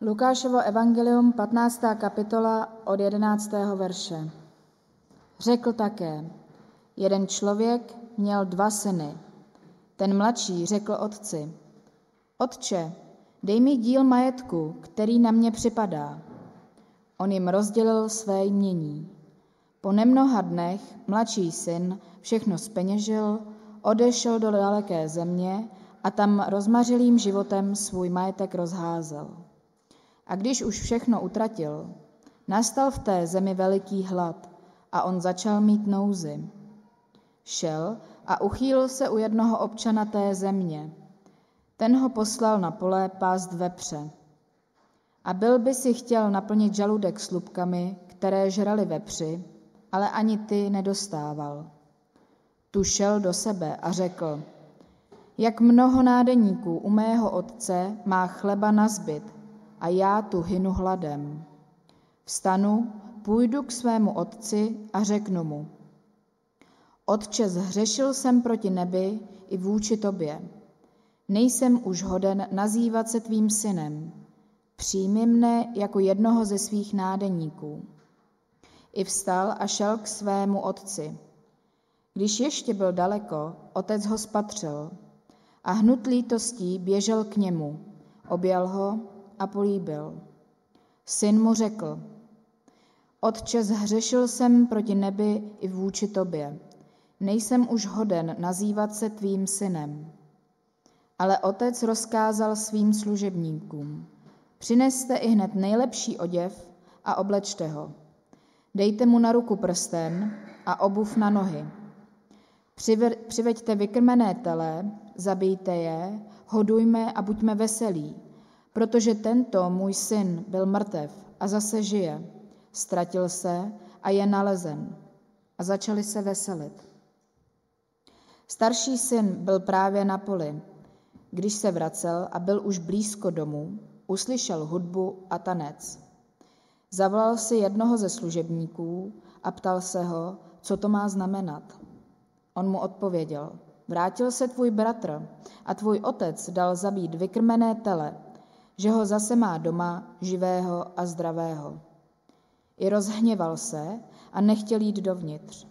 Lukášovo evangelium, 15. kapitola od 11. verše. Řekl také, jeden člověk měl dva syny. Ten mladší řekl otci, Otče, dej mi díl majetku, který na mě připadá. On jim rozdělil své jmění. Po nemnoha dnech mladší syn všechno speněžil, odešel do daleké země a tam rozmařilým životem svůj majetek rozházel. A když už všechno utratil, nastal v té zemi veliký hlad a on začal mít nouzy. Šel a uchýlil se u jednoho občana té země. Ten ho poslal na pole pást vepře. A byl by si chtěl naplnit žaludek slupkami, které žrali vepři, ale ani ty nedostával. Tu šel do sebe a řekl, jak mnoho nádeníků u mého otce má chleba na zbyt a já tu hynu hladem. Vstanu, půjdu k svému otci a řeknu mu, Otče, zhřešil jsem proti nebi i vůči tobě. Nejsem už hoden nazývat se tvým synem. Přijmi mne jako jednoho ze svých nádeníků. I vstal a šel k svému otci. Když ještě byl daleko, otec ho spatřil a hnut lítostí běžel k němu, objal ho a políbil. Syn mu řekl, Otče, zhřešil jsem proti nebi i vůči tobě. Nejsem už hoden nazývat se tvým synem. Ale otec rozkázal svým služebníkům, přineste i hned nejlepší oděv a oblečte ho. Dejte mu na ruku prsten a obuv na nohy. Přiveďte vykrmené tele, zabijte je, hodujme a buďme veselí, protože tento můj syn byl mrtev a zase žije, ztratil se a je nalezen. A začali se veselit. Starší syn byl právě na poli. Když se vracel a byl už blízko domu, uslyšel hudbu a tanec. Zavolal si jednoho ze služebníků a ptal se ho, co to má znamenat. On mu odpověděl, vrátil se tvůj bratr a tvůj otec dal zabít vykrmené tele, že ho zase má doma živého a zdravého. I rozhněval se a nechtěl jít dovnitř.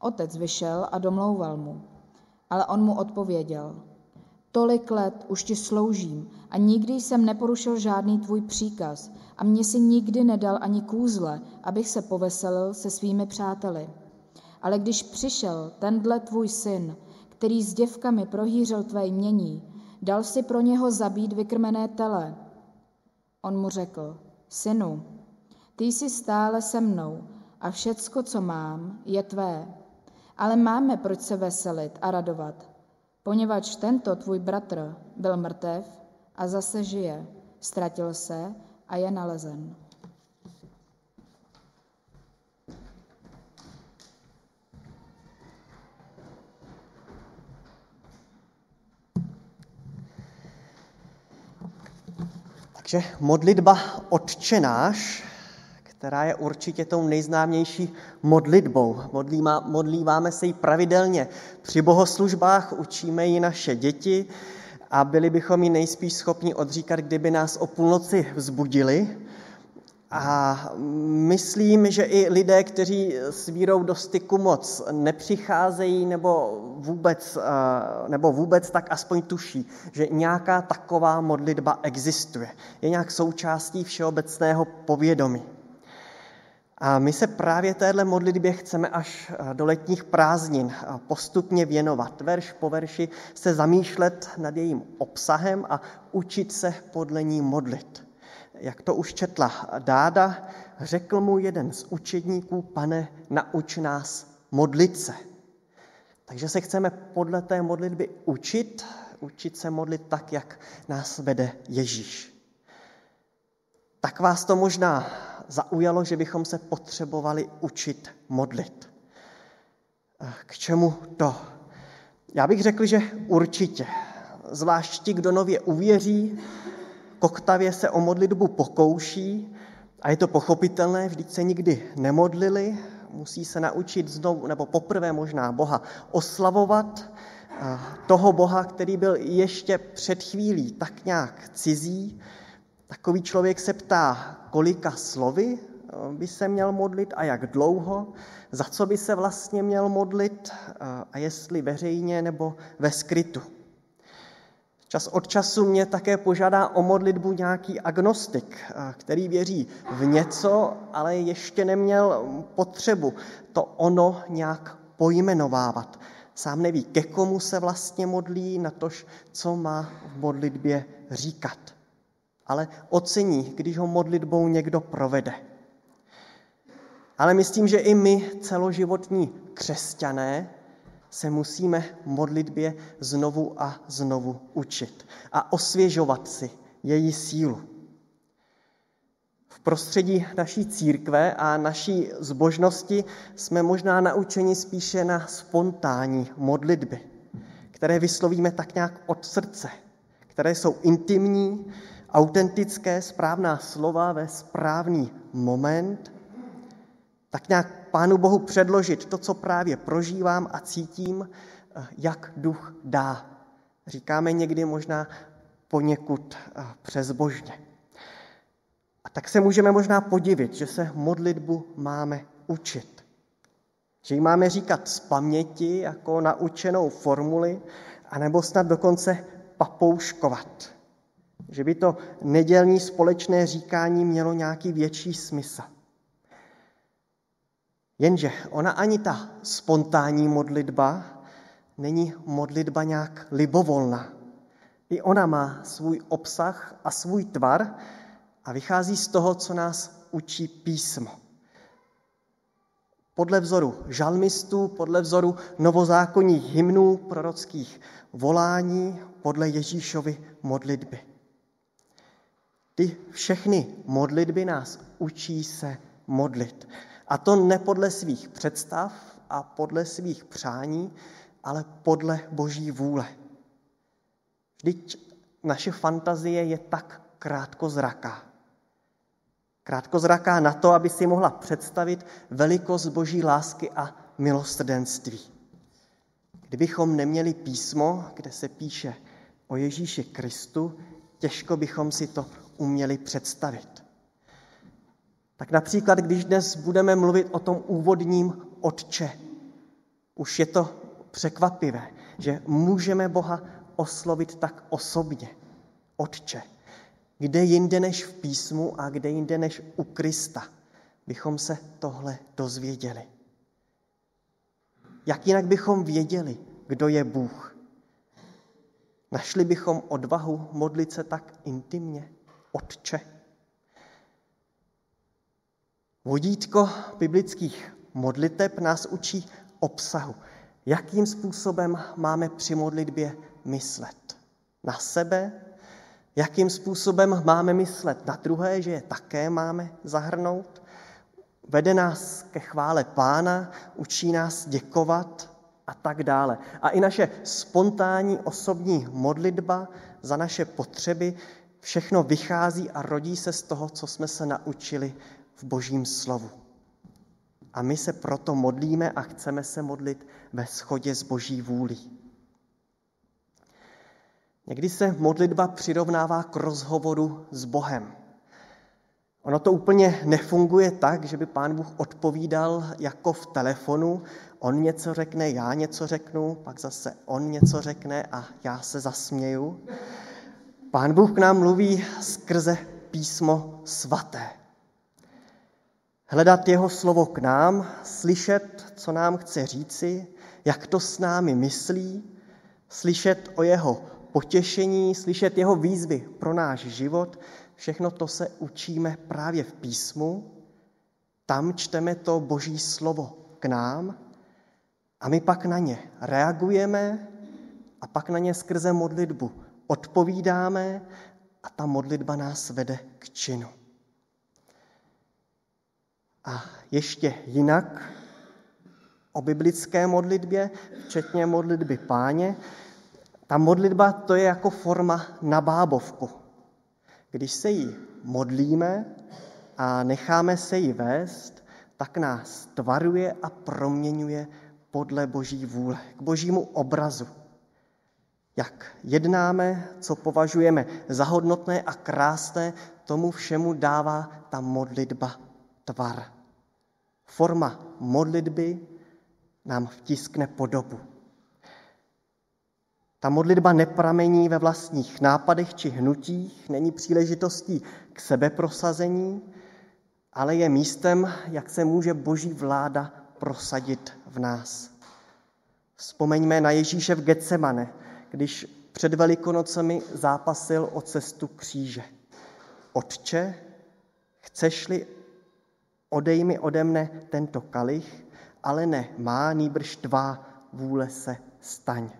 Otec vyšel a domlouval mu, ale on mu odpověděl, tolik let už ti sloužím a nikdy jsem neporušil žádný tvůj příkaz a mě si nikdy nedal ani kůzle, abych se poveselil se svými přáteli. Ale když přišel tenhle tvůj syn, který s děvkami prohýřel tvé jmění, dal si pro něho zabít vykrmené tele. On mu řekl, synu, ty jsi stále se mnou a všecko, co mám, je tvé. Ale máme proč se veselit a radovat, poněvadž tento tvůj bratr byl mrtev a zase žije, ztratil se a je nalezen. Takže modlitba Otčenáš, která je určitě tou nejznámější modlitbou. modlíváme se ji pravidelně při bohoslužbách, učíme ji naše děti a byli bychom ji nejspíš schopni odříkat, kdyby nás o půlnoci vzbudili. A myslím, že i lidé, kteří s vírou do styku moc nepřicházejí nebo vůbec, eh, nebo vůbec tak aspoň tuší, že nějaká taková modlitba existuje. Je nějak součástí všeobecného povědomí. A my se právě téhle modlitbě chceme až eh, do letních prázdnin eh, postupně věnovat. Verš po verši se zamýšlet nad jejím obsahem a učit se podle ní modlit jak to už četla Dáda, řekl mu jeden z učedníků, pane, nauč nás modlit se. Takže se chceme podle té modlitby učit, učit se modlit tak, jak nás vede Ježíš. Tak vás to možná zaujalo, že bychom se potřebovali učit modlit. K čemu to? Já bych řekl, že určitě. Zvlášť ti, kdo nově uvěří, koktavě se o modlitbu pokouší a je to pochopitelné, vždyť se nikdy nemodlili, musí se naučit znovu, nebo poprvé možná Boha oslavovat, toho Boha, který byl ještě před chvílí tak nějak cizí, Takový člověk se ptá, kolika slovy by se měl modlit a jak dlouho, za co by se vlastně měl modlit a jestli veřejně nebo ve skrytu. Čas od času mě také požádá o modlitbu nějaký agnostik, který věří v něco, ale ještě neměl potřebu to ono nějak pojmenovávat. Sám neví, ke komu se vlastně modlí, na tož, co má v modlitbě říkat. Ale ocení, když ho modlitbou někdo provede. Ale myslím, že i my, celoživotní křesťané, se musíme modlitbě znovu a znovu učit a osvěžovat si její sílu. V prostředí naší církve a naší zbožnosti jsme možná naučeni spíše na spontánní modlitby, které vyslovíme tak nějak od srdce, které jsou intimní, autentické, správná slova ve správný moment, tak nějak Pánu Bohu předložit to, co právě prožívám a cítím, eh, jak duch dá. Říkáme někdy možná poněkud eh, přezbožně. A tak se můžeme možná podivit, že se modlitbu máme učit. Že ji máme říkat z paměti jako naučenou formuli, anebo snad dokonce papouškovat. Že by to nedělní společné říkání mělo nějaký větší smysl. Jenže ona ani ta spontánní modlitba není modlitba nějak libovolná. I ona má svůj obsah a svůj tvar a vychází z toho, co nás učí písmo. Podle vzoru žalmistů, podle vzoru novozákonních hymnů, prorockých volání, podle Ježíšovy modlitby. Ty všechny modlitby nás učí se modlit. A to ne podle svých představ a podle svých přání, ale podle Boží vůle. Vždyť naše fantazie je tak krátkozraká. Krátkozraká na to, aby si mohla představit velikost Boží lásky a milostrdenství. Kdybychom neměli písmo, kde se píše o Ježíši Kristu, těžko bychom si to uměli představit. Tak například, když dnes budeme mluvit o tom úvodním Otče, už je to překvapivé, že můžeme Boha oslovit tak osobně. Otče. Kde jinde než v písmu a kde jinde než u Krista bychom se tohle dozvěděli. Jak jinak bychom věděli, kdo je Bůh? Našli bychom odvahu modlit se tak intimně, Otče. Vodítko biblických modliteb nás učí obsahu. Jakým způsobem máme při modlitbě myslet? Na sebe? Jakým způsobem máme myslet na druhé, že je také máme zahrnout? Vede nás ke chvále Pána, učí nás děkovat a tak dále. A i naše spontánní osobní modlitba za naše potřeby, všechno vychází a rodí se z toho, co jsme se naučili v Božím slovu. A my se proto modlíme a chceme se modlit ve shodě s Boží vůlí. Někdy se modlitba přirovnává k rozhovoru s Bohem. Ono to úplně nefunguje tak, že by pán Bůh odpovídal jako v telefonu. On něco řekne, já něco řeknu, pak zase on něco řekne a já se zasměju. Pán Bůh k nám mluví skrze písmo svaté hledat jeho slovo k nám, slyšet, co nám chce říci, jak to s námi myslí, slyšet o jeho potěšení, slyšet jeho výzvy pro náš život. Všechno to se učíme právě v písmu. Tam čteme to boží slovo k nám a my pak na ně reagujeme a pak na ně skrze modlitbu odpovídáme a ta modlitba nás vede k činu. A ještě jinak o biblické modlitbě, včetně modlitby páně. Ta modlitba to je jako forma na bábovku. Když se jí modlíme a necháme se jí vést, tak nás tvaruje a proměňuje podle boží vůle, k božímu obrazu. Jak jednáme, co považujeme za hodnotné a krásné, tomu všemu dává ta modlitba tvar. Forma modlitby nám vtiskne podobu. Ta modlitba nepramení ve vlastních nápadech či hnutích, není příležitostí k sebeprosazení, ale je místem, jak se může boží vláda prosadit v nás. Vzpomeňme na Ježíše v Getsemane, když před Velikonocemi zápasil o cestu kříže. Otče, chceš-li, odej mi ode mne tento kalich, ale ne má, nýbrž tvá vůle se staň.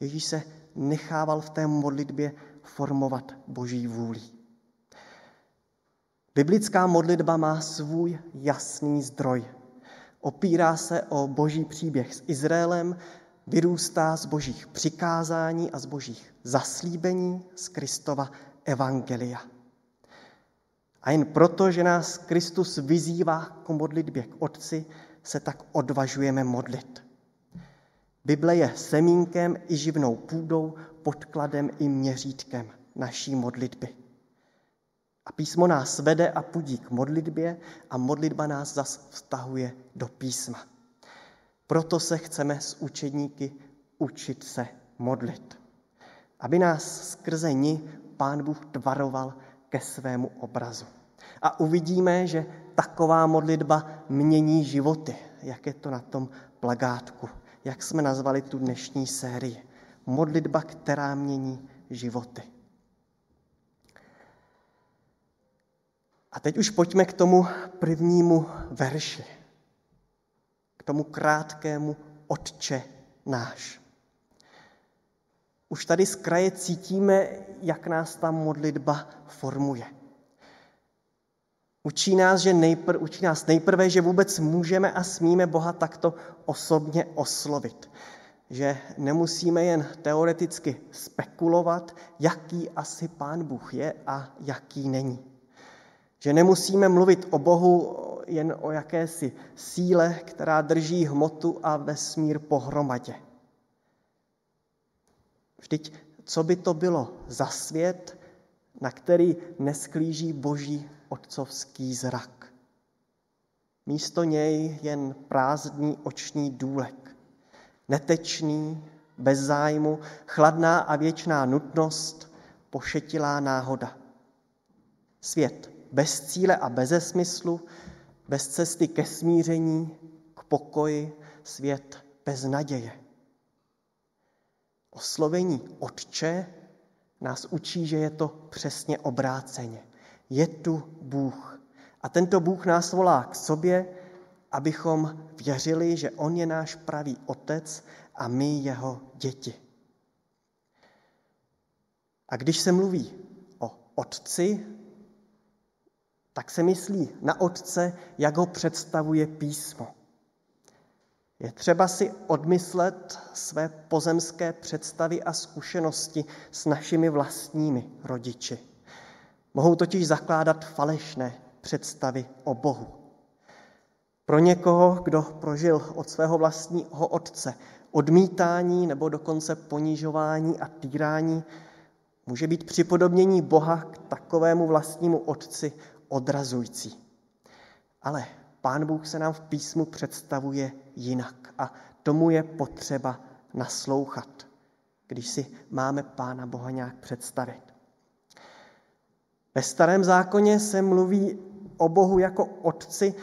Ježíš se nechával v té modlitbě formovat boží vůli. Biblická modlitba má svůj jasný zdroj. Opírá se o boží příběh s Izraelem, vyrůstá z božích přikázání a z božích zaslíbení z Kristova evangelia. A jen proto, že nás Kristus vyzývá k modlitbě k Otci, se tak odvažujeme modlit. Bible je semínkem i živnou půdou, podkladem i měřítkem naší modlitby. A písmo nás vede a pudí k modlitbě a modlitba nás zas vztahuje do písma. Proto se chceme s učedníky učit se modlit. Aby nás skrze ní Pán Bůh tvaroval ke svému obrazu. A uvidíme, že taková modlitba mění životy, jak je to na tom plagátku, jak jsme nazvali tu dnešní sérii. Modlitba, která mění životy. A teď už pojďme k tomu prvnímu verši, k tomu krátkému Otče náš. Už tady z kraje cítíme, jak nás ta modlitba formuje. Učí nás, že nejpr, učí nás nejprve, že vůbec můžeme a smíme Boha takto osobně oslovit. Že nemusíme jen teoreticky spekulovat, jaký asi Pán Bůh je a jaký není. Že nemusíme mluvit o Bohu jen o jakési síle, která drží hmotu a vesmír pohromadě. Vždyť co by to bylo za svět, na který nesklíží boží otcovský zrak. Místo něj jen prázdný oční důlek, netečný, bez zájmu, chladná a věčná nutnost, pošetilá náhoda. Svět bez cíle a bez smyslu, bez cesty ke smíření, k pokoji, svět bez naděje. Oslovení Otče nás učí, že je to přesně obráceně. Je tu Bůh. A tento Bůh nás volá k sobě, abychom věřili, že On je náš pravý otec a my jeho děti. A když se mluví o otci, tak se myslí na otce, jak ho představuje písmo. Je třeba si odmyslet své pozemské představy a zkušenosti s našimi vlastními rodiči. Mohou totiž zakládat falešné představy o Bohu. Pro někoho, kdo prožil od svého vlastního otce odmítání nebo dokonce ponižování a týrání, může být připodobnění Boha k takovému vlastnímu otci odrazující. Ale Pán Bůh se nám v písmu představuje jinak a tomu je potřeba naslouchat, když si máme Pána Boha nějak představit. Ve starém zákoně se mluví o Bohu jako otci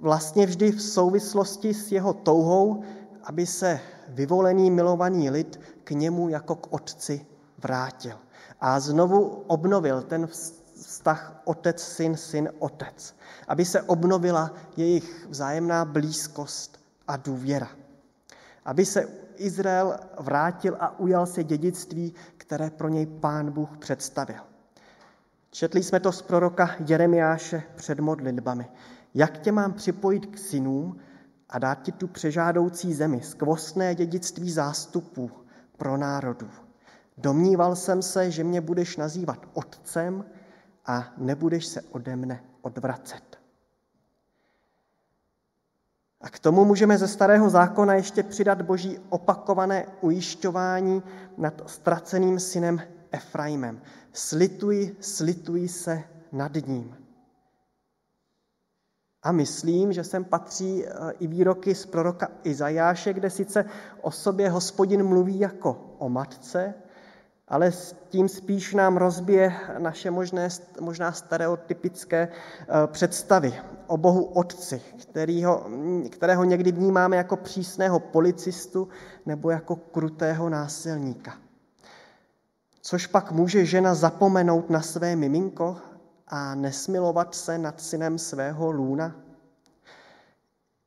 vlastně vždy v souvislosti s jeho touhou, aby se vyvolený milovaný lid k němu jako k otci vrátil. A znovu obnovil ten vztah otec, syn, syn, otec. Aby se obnovila jejich vzájemná blízkost a důvěra. Aby se Izrael vrátil a ujal se dědictví, které pro něj pán Bůh představil. Četli jsme to z proroka Jeremiáše před modlitbami. Jak tě mám připojit k synům a dát ti tu přežádoucí zemi, skvostné dědictví zástupů pro národů. Domníval jsem se, že mě budeš nazývat otcem a nebudeš se ode mne odvracet. A k tomu můžeme ze starého zákona ještě přidat boží opakované ujišťování nad ztraceným synem Efraimem. Slituj, slituj se nad ním. A myslím, že sem patří eh, i výroky z proroka Izajáše, kde sice o sobě hospodin mluví jako o matce, ale s tím spíš nám rozbije naše možné, možná stereotypické eh, představy o Bohu Otci, kterýho, kterého někdy vnímáme jako přísného policistu nebo jako krutého násilníka. Což pak může žena zapomenout na své miminko a nesmilovat se nad synem svého lůna?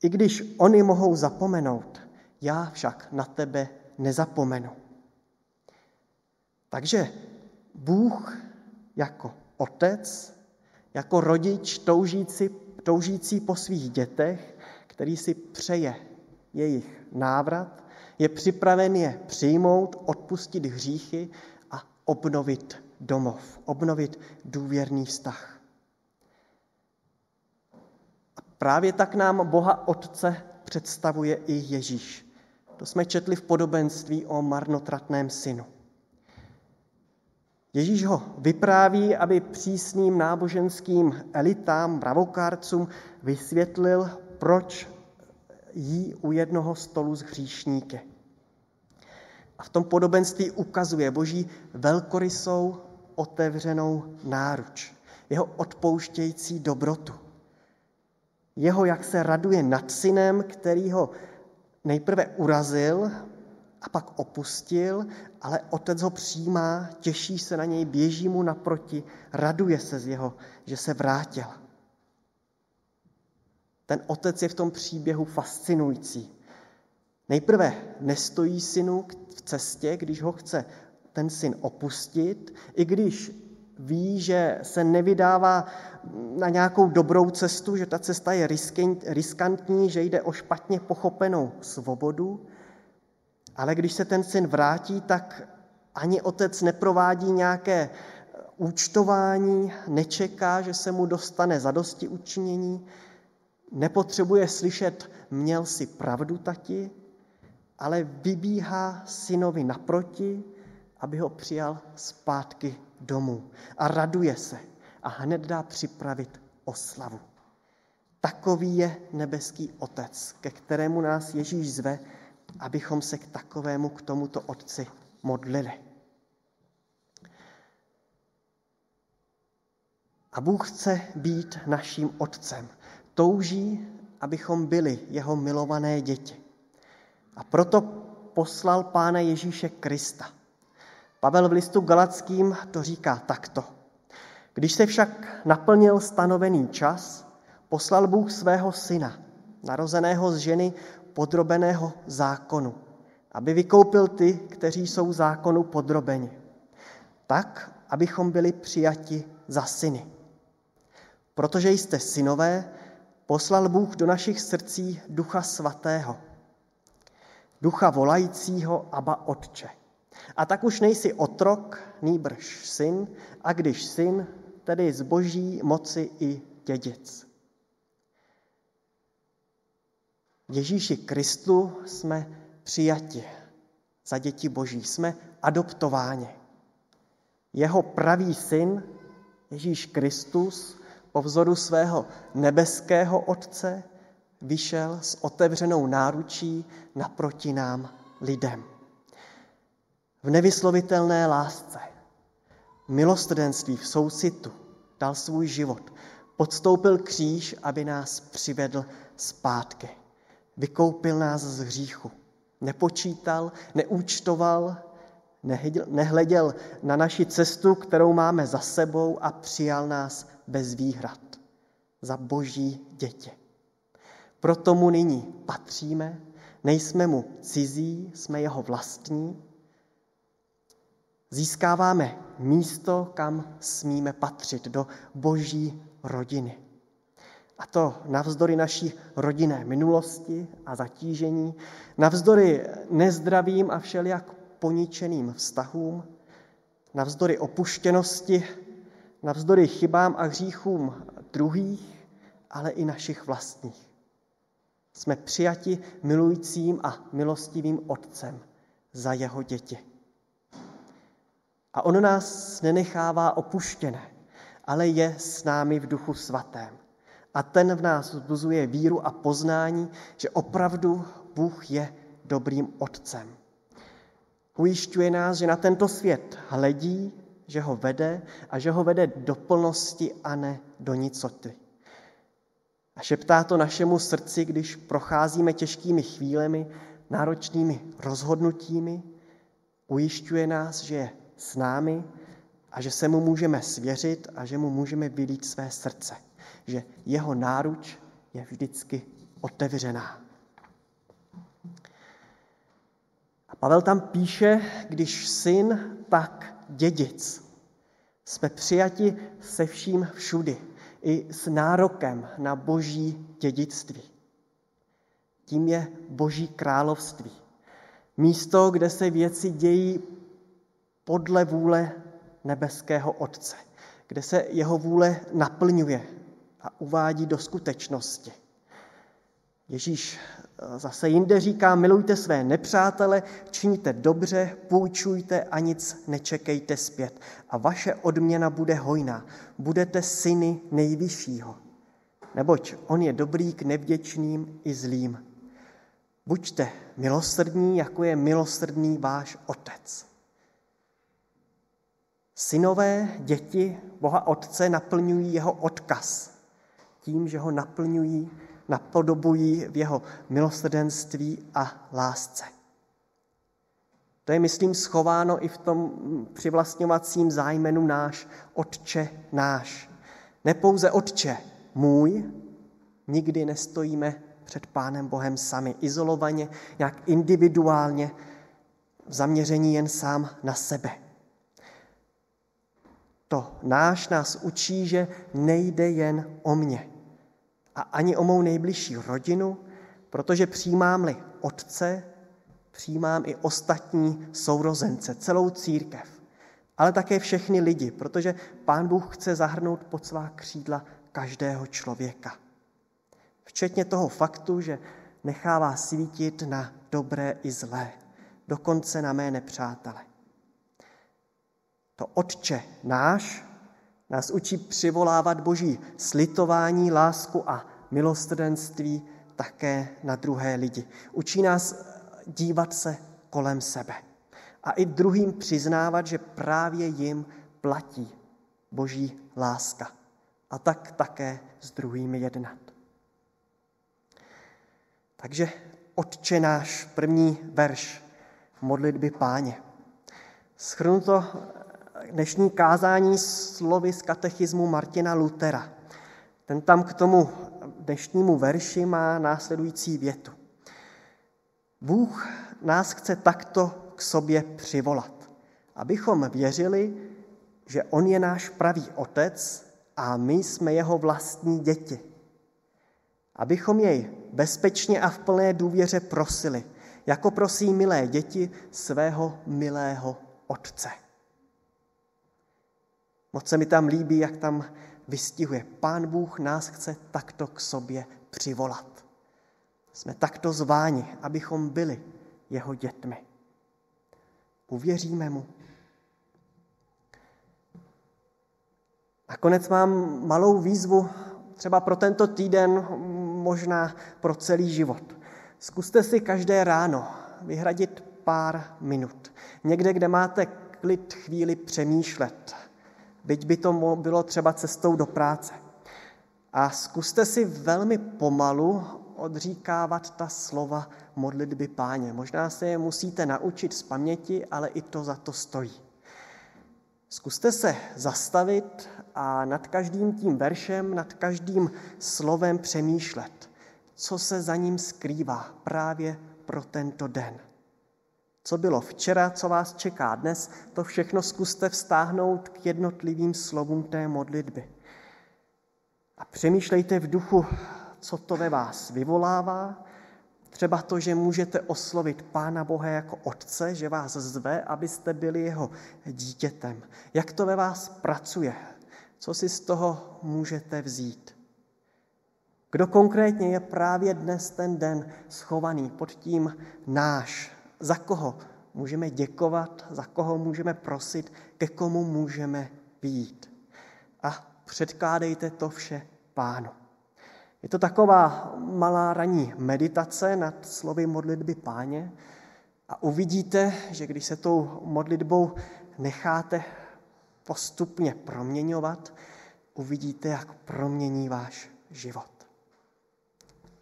I když oni mohou zapomenout, já však na tebe nezapomenu. Takže Bůh jako otec, jako rodič toužící, toužící po svých dětech, který si přeje jejich návrat, je připraven je přijmout, odpustit hříchy a obnovit domov, obnovit důvěrný vztah. A právě tak nám Boha Otce představuje i Ježíš. To jsme četli v podobenství o marnotratném synu. Ježíš ho vypráví, aby přísným náboženským elitám, bravokárcům vysvětlil, proč jí u jednoho stolu s hříšníky. A v tom podobenství ukazuje Boží velkorysou otevřenou náruč, jeho odpouštějící dobrotu. Jeho, jak se raduje nad synem, který ho nejprve urazil a pak opustil, ale otec ho přijímá, těší se na něj, běží mu naproti, raduje se z jeho, že se vrátil. Ten otec je v tom příběhu fascinující. Nejprve nestojí synu v cestě, když ho chce ten syn opustit, i když ví, že se nevydává na nějakou dobrou cestu, že ta cesta je riskantní, že jde o špatně pochopenou svobodu, ale když se ten syn vrátí, tak ani otec neprovádí nějaké účtování, nečeká, že se mu dostane zadosti učinění, nepotřebuje slyšet, měl si pravdu, tati, ale vybíhá synovi naproti, aby ho přijal zpátky domů. A raduje se a hned dá připravit oslavu. Takový je nebeský Otec, ke kterému nás Ježíš zve, abychom se k takovému, k tomuto Otci modlili. A Bůh chce být naším Otcem. Touží, abychom byli jeho milované děti. A proto poslal Pána Ježíše Krista. Pavel v listu Galackým to říká takto. Když se však naplnil stanovený čas, poslal Bůh svého syna, narozeného z ženy podrobeného zákonu, aby vykoupil ty, kteří jsou zákonu podrobeni. Tak, abychom byli přijati za syny. Protože jste synové, poslal Bůh do našich srdcí Ducha Svatého, ducha volajícího Aba Otče. A tak už nejsi otrok, nýbrž syn, a když syn, tedy z boží moci i dědic. Ježíši Kristu jsme přijati za děti boží, jsme adoptováni. Jeho pravý syn, Ježíš Kristus, po vzoru svého nebeského Otce, vyšel s otevřenou náručí naproti nám lidem. V nevyslovitelné lásce, milostrdenství v soucitu dal svůj život, podstoupil kříž, aby nás přivedl zpátky. Vykoupil nás z hříchu. Nepočítal, neúčtoval, nehleděl na naši cestu, kterou máme za sebou a přijal nás bez výhrad za boží děti. Proto mu nyní patříme, nejsme mu cizí, jsme jeho vlastní. Získáváme místo, kam smíme patřit, do boží rodiny. A to navzdory naší rodinné minulosti a zatížení, navzdory nezdravým a všelijak poničeným vztahům, navzdory opuštěnosti, navzdory chybám a hříchům druhých, ale i našich vlastních. Jsme přijati milujícím a milostivým Otcem za jeho děti. A on nás nenechává opuštěné, ale je s námi v duchu svatém. A ten v nás vzbuzuje víru a poznání, že opravdu Bůh je dobrým otcem. Ujišťuje nás, že na tento svět hledí, že ho vede a že ho vede do plnosti a ne do nicoty. A šeptá to našemu srdci, když procházíme těžkými chvílemi, náročnými rozhodnutími, ujišťuje nás, že je s námi a že se mu můžeme svěřit a že mu můžeme vylít své srdce. Že jeho náruč je vždycky otevřená. A Pavel tam píše, když syn, tak dědic. Jsme přijati se vším všudy, i s nárokem na boží dědictví. Tím je boží království. Místo, kde se věci dějí podle vůle nebeského Otce, kde se jeho vůle naplňuje a uvádí do skutečnosti. Ježíš eh, zase jinde říká, milujte své nepřátele, činíte dobře, půjčujte a nic nečekejte zpět. A vaše odměna bude hojná. Budete syny nejvyššího. Neboť on je dobrý k nevděčným i zlým. Buďte milosrdní, jako je milosrdný váš otec. Synové, děti Boha Otce naplňují jeho odkaz tím, že ho naplňují, napodobují v jeho milosrdenství a lásce. To je, myslím, schováno i v tom přivlastňovacím zájmenu náš, Otče náš. Nepouze Otče můj, nikdy nestojíme před Pánem Bohem sami, izolovaně, nějak individuálně, v zaměření jen sám na sebe. To náš nás učí, že nejde jen o mě a ani o mou nejbližší rodinu, protože přijímám-li otce, přijímám i ostatní sourozence, celou církev, ale také všechny lidi, protože Pán Bůh chce zahrnout pod svá křídla každého člověka. Včetně toho faktu, že nechává svítit na dobré i zlé, dokonce na mé nepřátele. To Otče náš nás učí přivolávat Boží slitování, lásku a milostrdenství také na druhé lidi. Učí nás dívat se kolem sebe a i druhým přiznávat, že právě jim platí Boží láska a tak také s druhými jednat. Takže Otče náš, první verš modlitby páně. Schrnuto dnešní kázání slovy z katechismu Martina Lutera. Ten tam k tomu dnešnímu verši má následující větu. Bůh nás chce takto k sobě přivolat, abychom věřili, že On je náš pravý otec a my jsme jeho vlastní děti. Abychom jej bezpečně a v plné důvěře prosili, jako prosí milé děti svého milého otce. Moc se mi tam líbí, jak tam vystihuje. Pán Bůh nás chce takto k sobě přivolat. Jsme takto zváni, abychom byli jeho dětmi. Uvěříme mu. Nakonec mám malou výzvu třeba pro tento týden, možná pro celý život. Zkuste si každé ráno vyhradit pár minut. Někde, kde máte klid chvíli přemýšlet, byť by to bylo třeba cestou do práce. A zkuste si velmi pomalu odříkávat ta slova modlitby páně. Možná se je musíte naučit z paměti, ale i to za to stojí. Zkuste se zastavit a nad každým tím veršem, nad každým slovem přemýšlet, co se za ním skrývá právě pro tento den. Co bylo včera, co vás čeká dnes, to všechno zkuste vztáhnout k jednotlivým slovům té modlitby. A přemýšlejte v duchu, co to ve vás vyvolává. Třeba to, že můžete oslovit Pána Boha jako Otce, že vás zve, abyste byli jeho dítětem. Jak to ve vás pracuje? Co si z toho můžete vzít? Kdo konkrétně je právě dnes ten den schovaný pod tím náš, za koho můžeme děkovat, za koho můžeme prosit, ke komu můžeme být. A předkládejte to vše pánu. Je to taková malá ranní meditace nad slovy modlitby páně a uvidíte, že když se tou modlitbou necháte postupně proměňovat, uvidíte, jak promění váš život.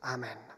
Amen.